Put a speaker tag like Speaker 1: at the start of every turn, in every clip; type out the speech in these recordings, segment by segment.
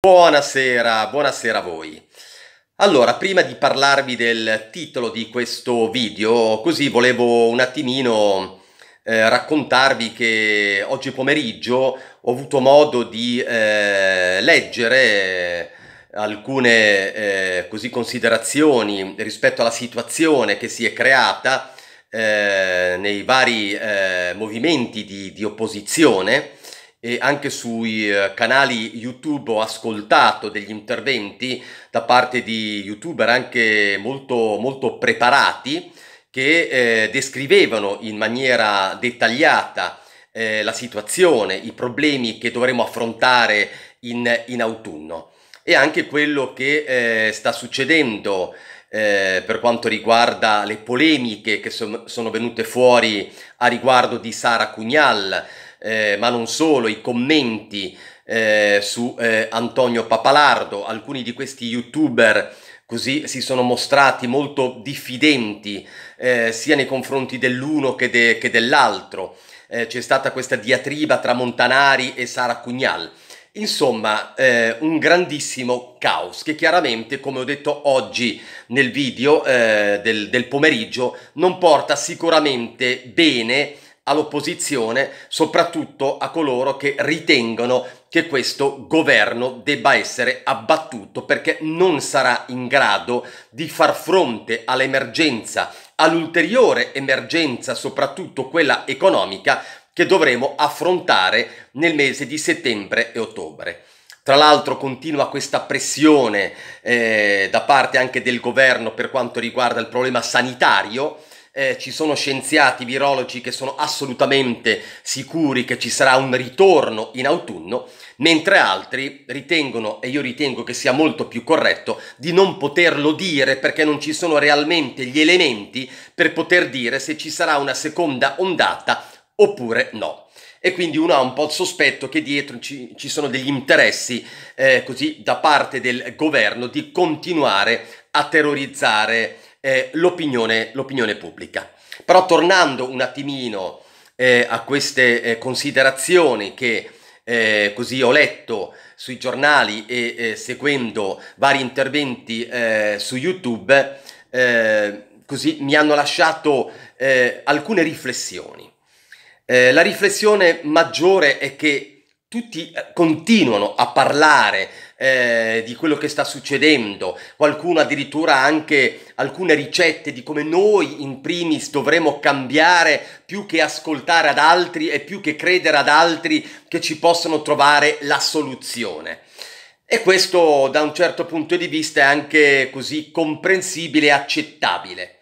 Speaker 1: Buonasera, buonasera a voi. Allora, prima di parlarvi del titolo di questo video, così volevo un attimino eh, raccontarvi che oggi pomeriggio ho avuto modo di eh, leggere alcune eh, così considerazioni rispetto alla situazione che si è creata eh, nei vari eh, movimenti di, di opposizione e anche sui eh, canali YouTube ho ascoltato degli interventi da parte di youtuber anche molto, molto preparati che eh, descrivevano in maniera dettagliata eh, la situazione, i problemi che dovremo affrontare in, in autunno. E anche quello che eh, sta succedendo eh, per quanto riguarda le polemiche che so- sono venute fuori a riguardo di Sara Cugnal, eh, ma non solo, i commenti eh, su eh, Antonio Papalardo, alcuni di questi youtuber così si sono mostrati molto diffidenti eh, sia nei confronti dell'uno che, de- che dell'altro. Eh, c'è stata questa diatriba tra Montanari e Sara Cugnal. Insomma, eh, un grandissimo caos che chiaramente, come ho detto oggi nel video eh, del, del pomeriggio, non porta sicuramente bene all'opposizione, soprattutto a coloro che ritengono che questo governo debba essere abbattuto perché non sarà in grado di far fronte all'emergenza, all'ulteriore emergenza, soprattutto quella economica, che dovremo affrontare nel mese di settembre e ottobre. Tra l'altro continua questa pressione eh, da parte anche del governo per quanto riguarda il problema sanitario, eh, ci sono scienziati virologi che sono assolutamente sicuri che ci sarà un ritorno in autunno, mentre altri ritengono, e io ritengo che sia molto più corretto, di non poterlo dire perché non ci sono realmente gli elementi per poter dire se ci sarà una seconda ondata oppure no. E quindi uno ha un po' il sospetto che dietro ci, ci sono degli interessi eh, così da parte del governo di continuare a terrorizzare eh, l'opinione, l'opinione, pubblica. Però tornando un attimino eh, a queste eh, considerazioni che eh, così ho letto sui giornali e eh, seguendo vari interventi su YouTube, così mi hanno lasciato alcune riflessioni. la riflessione maggiore è che tutti continuano a parlare eh, di quello che sta succedendo, qualcuno addirittura anche alcune ricette di come noi in primis dovremo cambiare più che ascoltare ad altri e più che credere ad altri che ci possano trovare la soluzione. E questo da un certo punto di vista è anche così comprensibile e accettabile.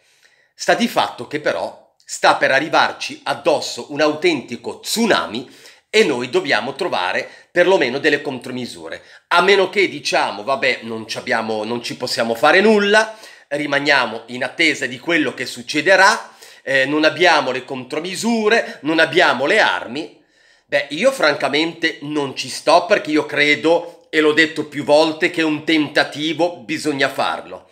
Speaker 1: Sta di fatto che però sta per arrivarci addosso un autentico tsunami e noi dobbiamo trovare perlomeno delle contromisure. A meno che diciamo, vabbè, non ci, abbiamo, non ci possiamo fare nulla, rimaniamo in attesa di quello che succederà, eh, non abbiamo le contromisure, non abbiamo le armi. Beh, io francamente non ci sto perché io credo, e l'ho detto più volte, che un tentativo bisogna farlo.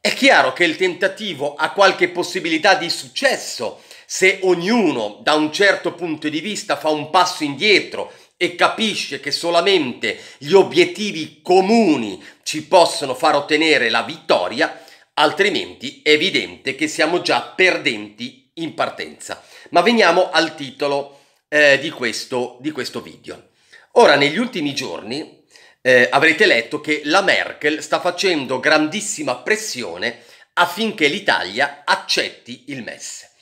Speaker 1: È chiaro che il tentativo ha qualche possibilità di successo se ognuno da un certo punto di vista fa un passo indietro e capisce che solamente gli obiettivi comuni ci possono far ottenere la vittoria, altrimenti è evidente che siamo già perdenti in partenza. Ma veniamo al titolo eh, di, questo, di, questo, video. Ora, negli ultimi giorni eh, avrete letto che la Merkel sta facendo grandissima pressione affinché l'Italia accetti il MES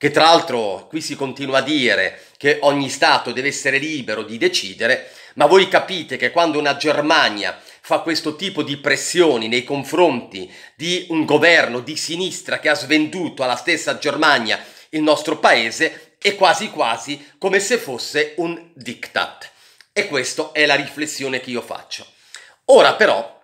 Speaker 1: che tra l'altro qui si continua a dire che ogni Stato deve essere libero di decidere, ma voi capite che quando una Germania fa questo tipo di pressioni nei confronti di un governo di sinistra che ha svenduto alla stessa Germania il nostro paese, è quasi quasi come se fosse un diktat. E questa è la riflessione che io faccio. Ora però,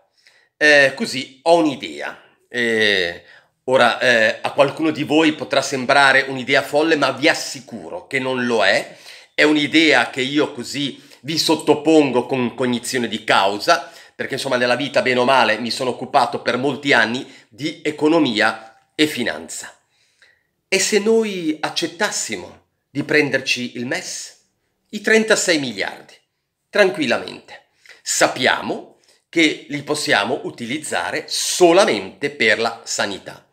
Speaker 1: eh, così ho un'idea. Eh, Ora, eh, a qualcuno di voi potrà sembrare un'idea folle, ma vi assicuro che non lo è. È un'idea che io così vi sottopongo con cognizione di causa, perché insomma nella vita, bene o male, mi sono occupato per molti anni di economia e finanza. E se noi accettassimo di prenderci il MES? I 36 miliardi, tranquillamente. Sappiamo che li possiamo utilizzare solamente per la sanità.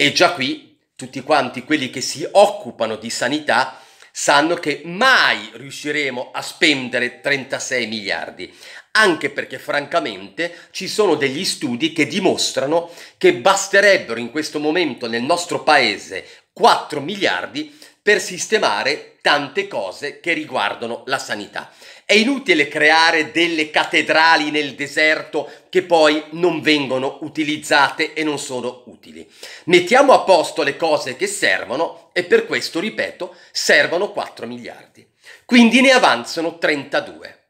Speaker 1: E già qui tutti quanti quelli che si occupano di sanità sanno che mai riusciremo a spendere 36 miliardi, anche perché francamente ci sono degli studi che dimostrano che basterebbero in questo momento nel nostro paese 4 miliardi per sistemare tante cose che riguardano la sanità. È inutile creare delle cattedrali nel deserto che poi non vengono utilizzate e non sono utili. Mettiamo a posto le cose che servono e per questo, ripeto, servono 4 miliardi. Quindi ne avanzano 32.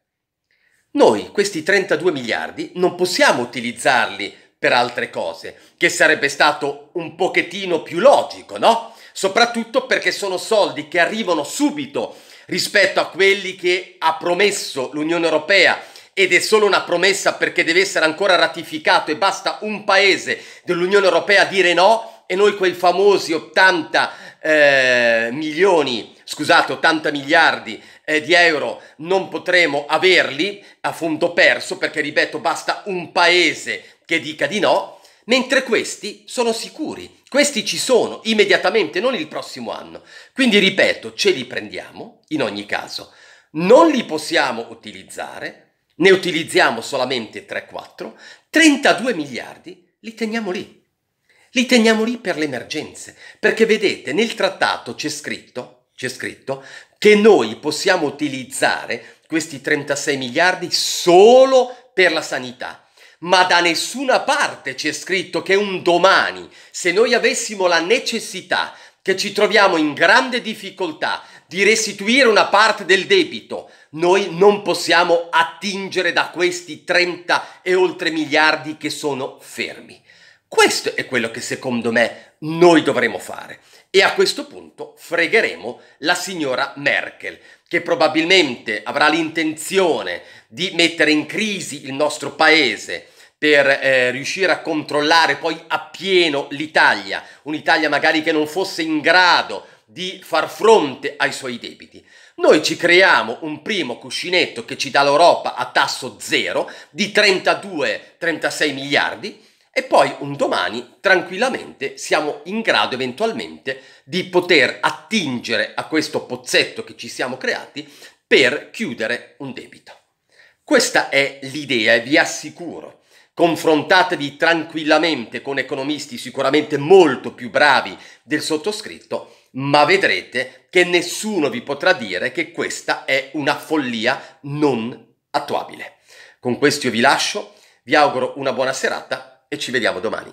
Speaker 1: Noi questi 32 miliardi non possiamo utilizzarli per altre cose, che sarebbe stato un pochettino più logico, no? Soprattutto perché sono soldi che arrivano subito rispetto a quelli che ha promesso l'Unione Europea ed è solo una promessa perché deve essere ancora ratificato e basta un paese dell'Unione Europea dire no e noi quei famosi 80 eh, milioni, scusate, 80 miliardi eh, di euro non potremo averli a fondo perso perché, ripeto, basta un paese che dica di no, mentre questi sono sicuri, questi ci sono immediatamente, non il prossimo anno. Quindi, ripeto, ce li prendiamo in ogni caso, non li possiamo utilizzare, ne utilizziamo solamente 3-4, 32 miliardi li teniamo lì. Li teniamo lì per le emergenze, perché vedete, nel trattato c'è scritto, c'è scritto che noi possiamo utilizzare questi 36 miliardi solo per la sanità. Ma da nessuna parte c'è scritto che un domani, se noi avessimo la necessità che ci troviamo in grande difficoltà di restituire una parte del debito, noi non possiamo attingere da questi 30 e oltre miliardi che sono fermi. Questo è quello che secondo me noi dovremo fare. E a questo punto fregheremo la signora Merkel, che probabilmente avrà l'intenzione di mettere in crisi il nostro paese per eh, riuscire a controllare poi appieno l'Italia, un'Italia magari che non fosse in grado di far fronte ai suoi debiti. Noi ci creiamo un primo cuscinetto che ci dà l'Europa a tasso zero di 32-36 miliardi e poi un domani tranquillamente siamo in grado eventualmente di poter attingere a questo pozzetto che ci siamo creati per chiudere un debito. Questa è l'idea e vi assicuro, confrontatevi tranquillamente con economisti sicuramente molto più bravi del sottoscritto, ma vedrete che nessuno vi potrà dire che questa è una follia non attuabile. Con questo io vi lascio, vi auguro una buona serata e ci vediamo domani.